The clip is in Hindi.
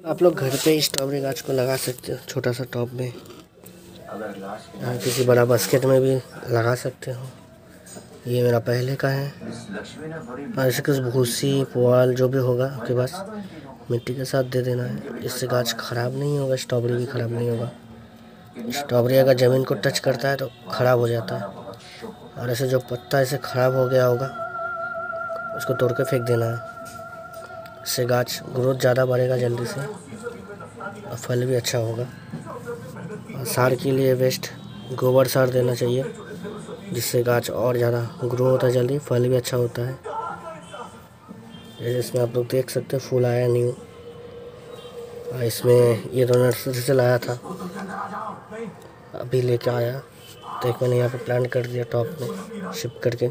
आप लोग घर पे स्ट्रॉबेरी गाछ को लगा सकते हो, छोटा सा टॉप में। यहाँ किसी बड़ा बास्केट में भी लगा सकते हो। ये मेरा पहले का है। और ऐसे कुछ भूसी, पुआल, जो भी होगा आपके पास, मिट्टी के साथ दे देना है। इससे गाछ ख़राब नहीं होगा स्ट्रॉबेरी भी ख़राब नहीं होगा। स्ट्रॉबेरी अगर ज़मीन को टच करता है तो ख़राब हो जाता है। और ऐसे जो पत्ता ऐसे ख़राब हो गया होगा, उसको तोड़ के फेंक देना है। इससे गाछ ग्रोथ ज़्यादा बढ़ेगा जल्दी से और फल भी अच्छा होगा। और सार के लिए वेस्ट गोबर सार देना चाहिए, जिससे गाछ और ज़्यादा ग्रो होता है जल्दी, फल भी अच्छा होता है। जैसे इसमें आप लोग देख सकते हैं, फूल आया न्यू और इसमें ये तो नर्सरी से लाया था, अभी लेके आया। तो एक मैंने यहाँ पे प्लांट कर दिया टॉप में शिप करके।